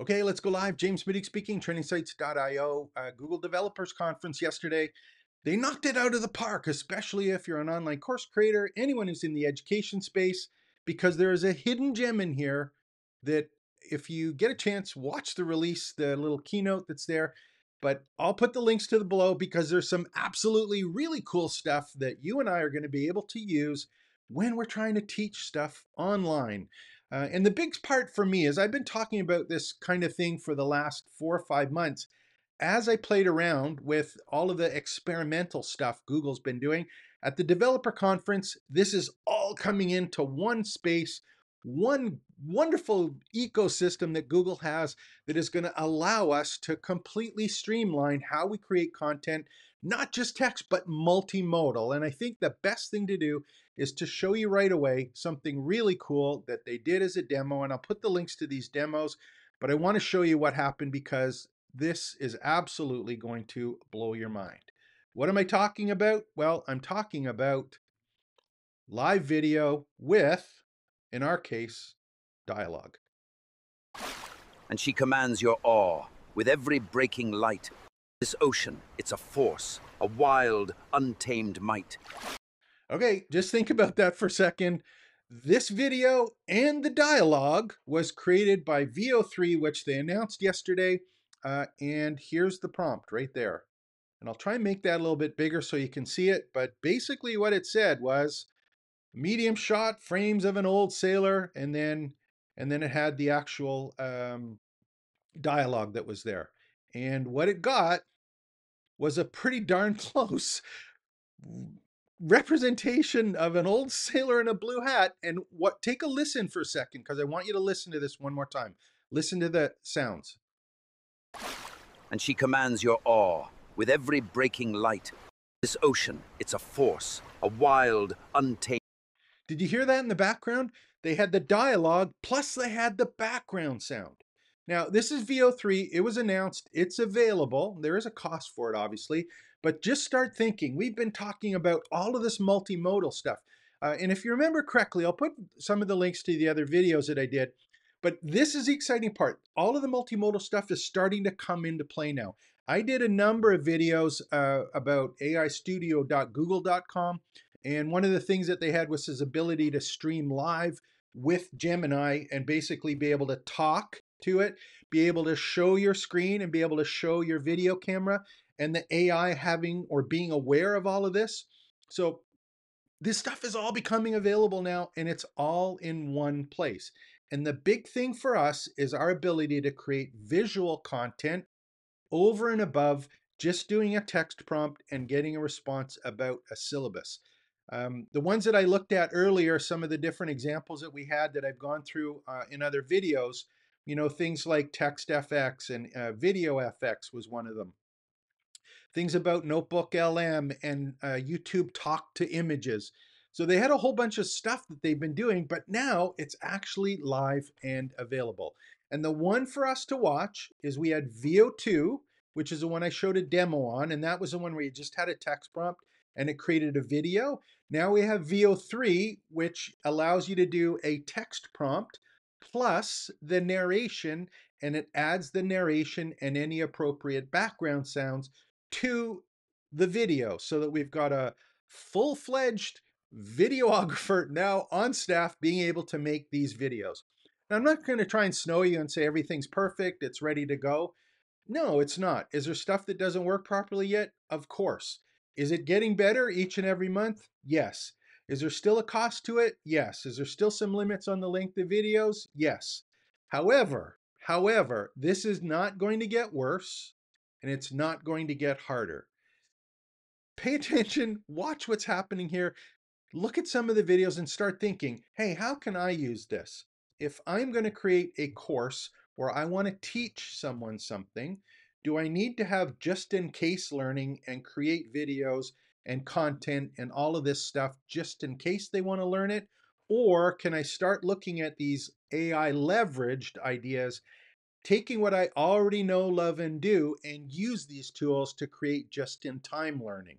Okay, let's go live. James Mittig speaking, trainingsites.io. Uh, Google Developers Conference yesterday. They knocked it out of the park, especially if you're an online course creator, anyone who's in the education space, because there is a hidden gem in here that if you get a chance, watch the release, the little keynote that's there. But I'll put the links to the below because there's some absolutely really cool stuff that you and I are going to be able to use when we're trying to teach stuff online. Uh, and the big part for me is I've been talking about this kind of thing for the last four or five months. As I played around with all of the experimental stuff Google's been doing at the developer conference, this is all coming into one space, one wonderful ecosystem that Google has that is going to allow us to completely streamline how we create content, not just text, but multimodal. And I think the best thing to do is to show you right away something really cool that they did as a demo. And I'll put the links to these demos, but I want to show you what happened because this is absolutely going to blow your mind. What am I talking about? Well, I'm talking about live video with in our case, dialogue. And she commands your awe with every breaking light. This ocean, it's a force, a wild, untamed might. Okay, just think about that for a second. This video and the dialogue was created by Veo 3, which they announced yesterday. Uh, and here's the prompt right there. And I'll try and make that a little bit bigger so you can see it. But basically what it said was, medium shot frames of an old sailor, and then and then it had the actual um, dialogue that was there. And what it got was a pretty darn close representation of an old sailor in a blue hat. And what? Take a listen for a second, because I want you to listen to this one more time. Listen to the sounds. And she commands your awe with every breaking light. This ocean, it's a force, a wild, untamed. Did you hear that in the background? They had the dialogue, plus they had the background sound. Now, this is Veo 3. It was announced. It's available. There is a cost for it, obviously. But just start thinking. We've been talking about all of this multimodal stuff. Uh, and if you remember correctly, I'll put some of the links to the other videos that I did. But this is the exciting part. All of the multimodal stuff is starting to come into play now. I did a number of videos uh, about aistudio.google.com and one of the things that they had was his ability to stream live with Gemini and basically be able to talk to it, be able to show your screen and be able to show your video camera and the AI having or being aware of all of this. So this stuff is all becoming available now and it's all in one place. And the big thing for us is our ability to create visual content over and above just doing a text prompt and getting a response about a syllabus. Um, the ones that I looked at earlier, some of the different examples that we had that I've gone through uh, in other videos, you know, things like TextFX and uh, VideoFX was one of them. Things about Notebook LM and uh, YouTube Talk to Images. So they had a whole bunch of stuff that they've been doing, but now it's actually live and available. And the one for us to watch is we had Veo 2, which is the one I showed a demo on, and that was the one where you just had a text prompt and it created a video. Now we have Veo 3, which allows you to do a text prompt plus the narration, and it adds the narration and any appropriate background sounds to the video so that we've got a full-fledged videographer now on staff being able to make these videos. Now, I'm not going to try and snow you and say everything's perfect, it's ready to go. No, it's not. Is there stuff that doesn't work properly yet? Of course. Is it getting better each and every month? Yes. Is there still a cost to it? Yes. Is there still some limits on the length of videos? Yes. However, however, this is not going to get worse and it's not going to get harder. Pay attention, watch what's happening here. Look at some of the videos and start thinking, hey, how can I use this? If I'm going to create a course where I want to teach someone something, do I need to have just in case learning and create videos and content and all of this stuff just in case they want to learn it? Or can I start looking at these AI leveraged ideas, taking what I already know, love, and do, and use these tools to create just in time learning?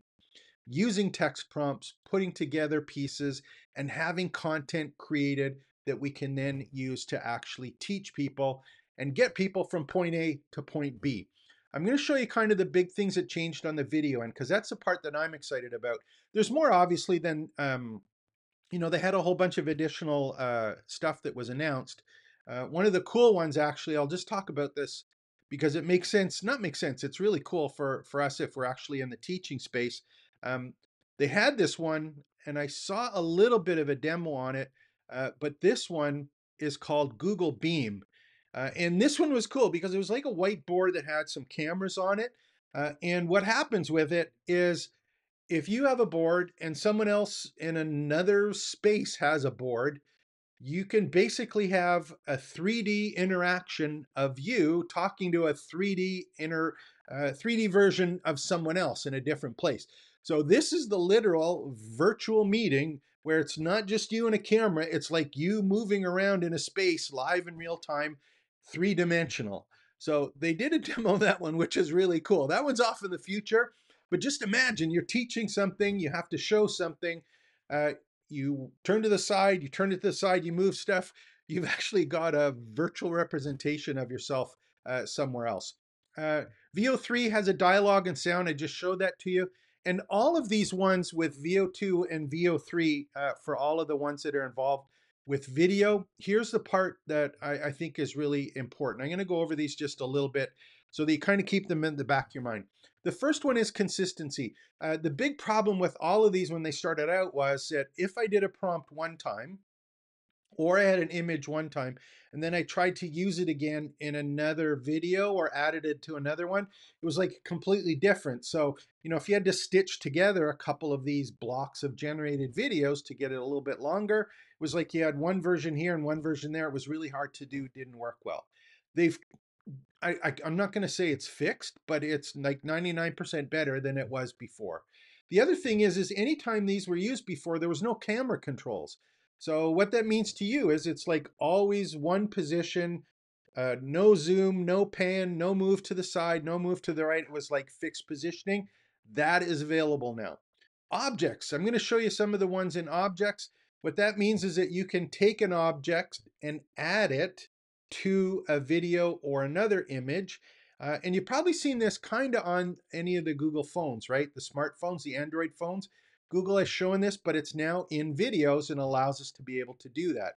Using text prompts, putting together pieces, and having content created that we can then use to actually teach people and get people from point A to point B. I'm going to show you kind of the big things that changed on the video end because that's the part that I'm excited about. There's more obviously than, um, you know, they had a whole bunch of additional uh, stuff that was announced. Uh, one of the cool ones, actually, I'll just talk about this because it makes sense. Not makes sense. It's really cool for for us if we're actually in the teaching space. Um, they had this one, and I saw a little bit of a demo on it, uh, but this one is called Google Beam. Uh, and this one was cool because it was like a whiteboard that had some cameras on it. Uh, and what happens with it is if you have a board and someone else in another space has a board, you can basically have a 3D interaction of you talking to a 3D inner uh, 3D version of someone else in a different place. So this is the literal virtual meeting where it's not just you and a camera, it's like you moving around in a space live in real time, three dimensional. So they did a demo of that one, which is really cool. That one's off in the future, but just imagine you're teaching something, you have to show something. Uh, you turn to the side, you turn it to the side, you move stuff. You've actually got a virtual representation of yourself uh, somewhere else. Uh, Veo 3 has a dialogue and sound. I just showed that to you. And all of these ones with Veo 2 and Veo 3, uh, for all of the ones that are involved with video, here's the part that I, I think is really important. I'm going to go over these just a little bit so that you kind of keep them in the back of your mind. The first one is consistency. Uh, the big problem with all of these when they started out was that if I did a prompt one time, or I had an image one time, and then I tried to use it again in another video or added it to another one, it was like completely different. So, you know, if you had to stitch together a couple of these blocks of generated videos to get it a little bit longer, it was like you had one version here and one version there. It was really hard to do, didn't work well. They've I, I am not going to say it's fixed, but it's like 99% better than it was before. The other thing is, is anytime these were used before, there was no camera controls. So what that means to you is it's like always one position, uh, no zoom, no pan, no move to the side, no move to the right. It was like fixed positioning. That is available now. Objects. I'm going to show you some of the ones in objects. What that means is that you can take an object and add it to a video or another image. Uh, and you've probably seen this kind of on any of the Google phones, right? The smartphones, the Android phones. Google has shown this, but it's now in videos and allows us to be able to do that.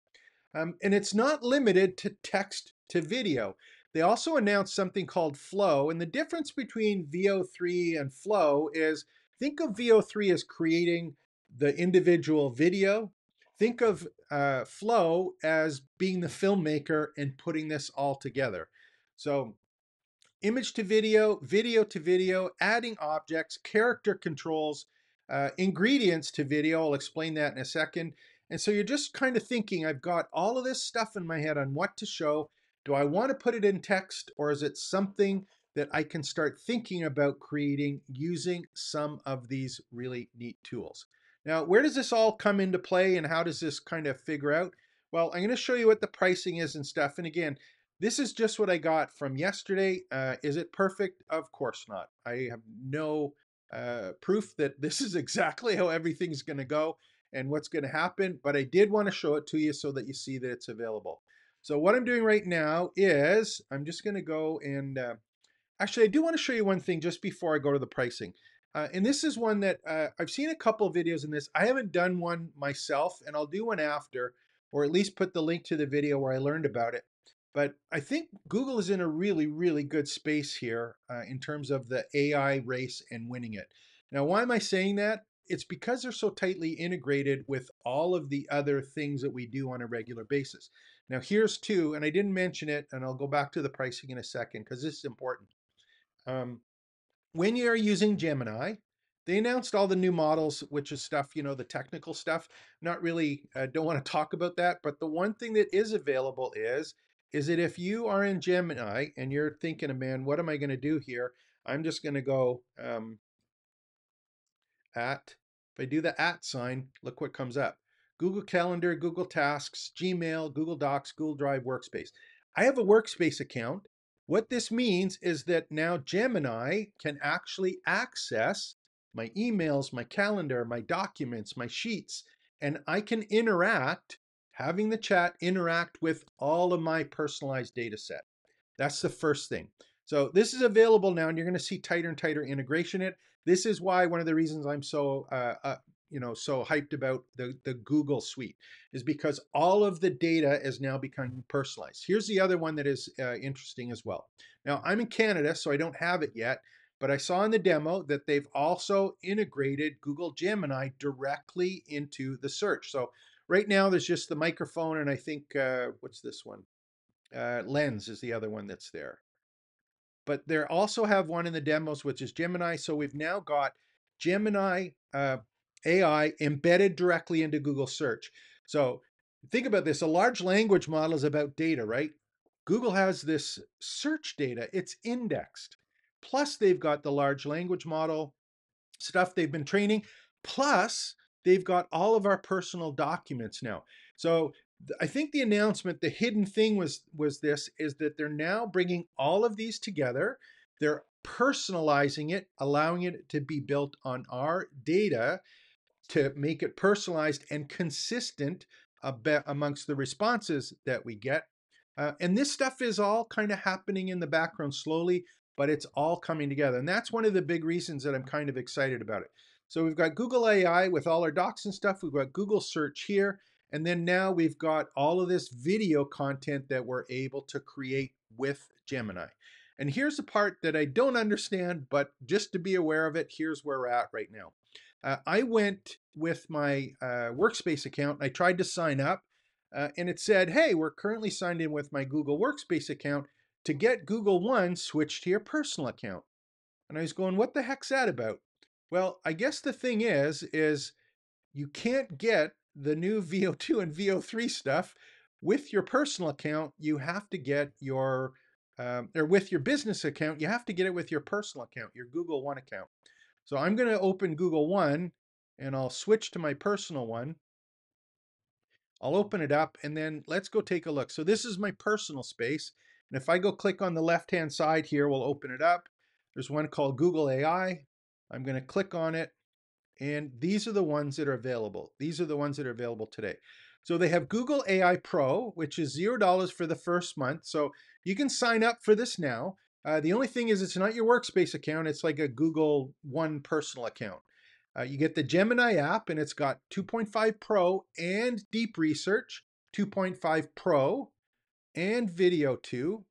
Um, and it's not limited to text to video. They also announced something called Flow, and the difference between Veo 3 and Flow is think of Veo 3 as creating the individual video. Think of uh, Flow as being the filmmaker and putting this all together. So image to video, video to video, adding objects, character controls, uh, ingredients to video. I'll explain that in a second. And so you're just kind of thinking, I've got all of this stuff in my head on what to show. Do I want to put it in text or is it something that I can start thinking about creating using some of these really neat tools? Now, where does this all come into play and how does this kind of figure out? Well, I'm going to show you what the pricing is and stuff. And again, this is just what I got from yesterday. Uh, is it perfect? Of course not. I have no uh, proof that this is exactly how everything's going to go and what's going to happen, but I did want to show it to you so that you see that it's available. So what I'm doing right now is I'm just going to go and uh, actually I do want to show you one thing just before I go to the pricing. Uh, and this is one that uh, I've seen a couple of videos in this. I haven't done one myself and I'll do one after or at least put the link to the video where I learned about it. But I think Google is in a really, really good space here uh, in terms of the AI race and winning it. Now, why am I saying that? It's because they're so tightly integrated with all of the other things that we do on a regular basis. Now, here's two, and I didn't mention it, and I'll go back to the pricing in a second because this is important. Um, when you're using Gemini, they announced all the new models, which is stuff, you know, the technical stuff. Not really, uh, don't want to talk about that. But the one thing that is available is is that if you are in Gemini and you're thinking, man, what am I going to do here? I'm just going to go um, at, if I do the at sign, look what comes up. Google Calendar, Google Tasks, Gmail, Google Docs, Google Drive Workspace. I have a Workspace account. What this means is that now Gemini can actually access my emails, my calendar, my documents, my sheets, and I can interact having the chat interact with all of my personalized data set. That's the first thing. So this is available now, and you're going to see tighter and tighter integration. It. This is why one of the reasons I'm so uh, uh, you know so hyped about the the Google Suite is because all of the data is now becoming personalized. Here's the other one that is uh, interesting as well. Now I'm in Canada, so I don't have it yet, but I saw in the demo that they've also integrated Google Gemini directly into the search. So right now there's just the microphone, and I think uh, what's this one? Uh, Lens is the other one that's there. But they also have one in the demos, which is Gemini. So we've now got Gemini uh, AI embedded directly into Google search. So think about this. A large language model is about data, right? Google has this search data. It's indexed. Plus they've got the large language model stuff they've been training. Plus they've got all of our personal documents now. So I think the announcement, the hidden thing was was this is that they're now bringing all of these together. They're personalizing it, allowing it to be built on our data to make it personalized and consistent amongst the responses that we get. Uh, and this stuff is all kind of happening in the background slowly, but it's all coming together. And that's one of the big reasons that I'm kind of excited about it. So we've got Google AI with all our docs and stuff. We've got Google search here. And then now we've got all of this video content that we're able to create with Gemini. And here's the part that I don't understand, but just to be aware of it, here's where we're at right now. Uh, I went with my uh, Workspace account. I tried to sign up, uh, and it said, "Hey, we're currently signed in with my Google Workspace account. To get Google One, switch to your personal account." And I was going, "What the heck's that about?" Well, I guess the thing is, is you can't get the new Veo 2 and Veo 3 stuff with your personal account. You have to get your um, or with your business account, you have to get it with your personal account, your Google One account. So I'm going to open Google One and I'll switch to my personal one. I'll open it up and then let's go take a look. So this is my personal space. And if I go click on the left-hand side here, we'll open it up. There's one called Google AI. I'm going to click on it. And these are the ones that are available. These are the ones that are available today. So they have Google AI Pro, which is $0 for the first month. So you can sign up for this now. Uh, the only thing is, it's not your workspace account. It's like a Google One personal account. Uh, you get the Gemini app, and it's got 2.5 Pro and Deep Research, 2.5 Pro, and Video 2,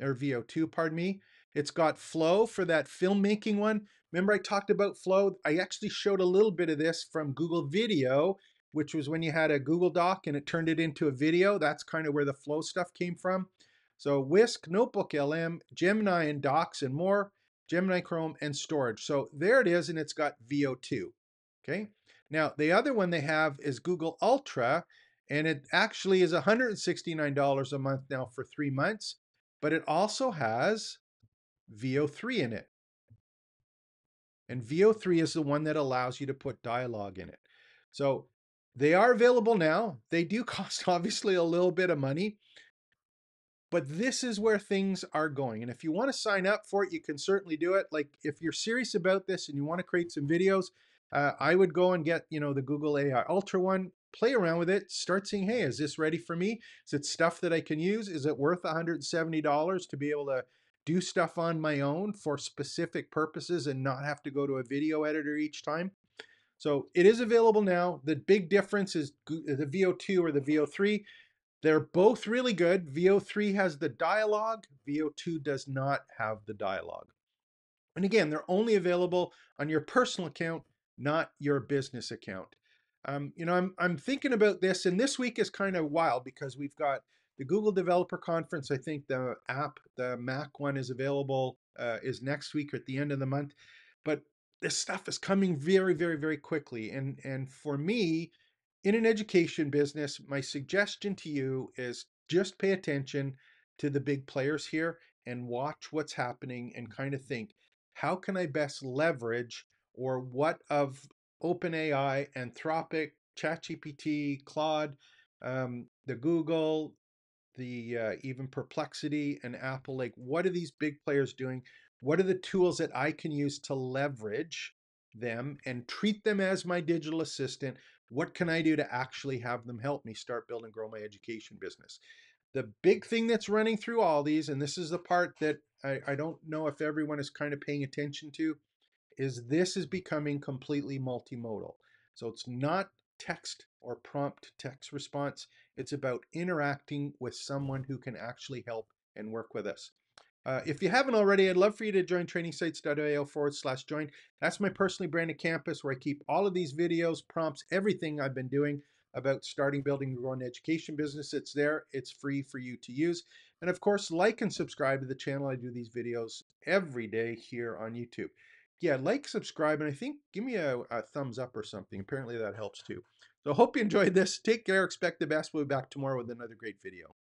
or Veo 2, pardon me. It's got Flow for that filmmaking one. Remember, I talked about Flow? I actually showed a little bit of this from Google Vids, which was when you had a Google Doc and it turned it into a video. That's kind of where the Flow stuff came from. So Whisk, Notebook LM, Gemini and Docs and more, Gemini Chrome and storage. So there it is, and it's got Veo 2. Okay. Now the other one they have is Google Ultra, and it actually is $169 a month now for three months, but it also has Veo 3 in it. And Veo 3 is the one that allows you to put dialogue in it. So they are available now. They do cost obviously a little bit of money, but this is where things are going. And if you want to sign up for it, you can certainly do it. Like if you're serious about this and you want to create some videos, uh, I would go and get, you know, the Google AI Ultra one, play around with it, start seeing, hey, is this ready for me? Is it stuff that I can use? Is it worth $170 to be able to do stuff on my own for specific purposes and not have to go to a video editor each time? So it is available now. The big difference is the Veo 2 or the Veo 3. They're both really good. Veo 3 has the dialogue, Veo 2 does not have the dialogue. And again, they're only available on your personal account, not your business account. Um, you know, I'm, I'm thinking about this, and this week is kind of wild because we've got the Google Developer Conference. I think the app, the Mac one, is available, uh, is next week or at the end of the month. But this stuff is coming very, very, very quickly. And, and for me, in an education business, my suggestion to you is just pay attention to the big players here and watch what's happening and kind of think, how can I best leverage or what of OpenAI, Anthropic, ChatGPT, Claude, um, the Google, the uh, even Perplexity and Apple, like what are these big players doing? What are the tools that I can use to leverage them and treat them as my digital assistant what can I do to actually have them help me start build and grow my education business? The big thing that's running through all these, and this is the part that I, I don't know if everyone is kind of paying attention to, is this is becoming completely multimodal. So it's not text or prompt text response. It's about interacting with someone who can actually help and work with us. Uh, if you haven't already, I'd love for you to join trainingsites.io forward slash join. That's my personally branded campus where I keep all of these videos, prompts, everything I've been doing about starting, building, growing an education business. It's there. It's free for you to use. And of course, like and subscribe to the channel. I do these videos every day here on YouTube. Yeah, like, subscribe, and I think give me a, a thumbs up or something. Apparently that helps too. So hope you enjoyed this. Take care. Expect the best. We'll be back tomorrow with another great video.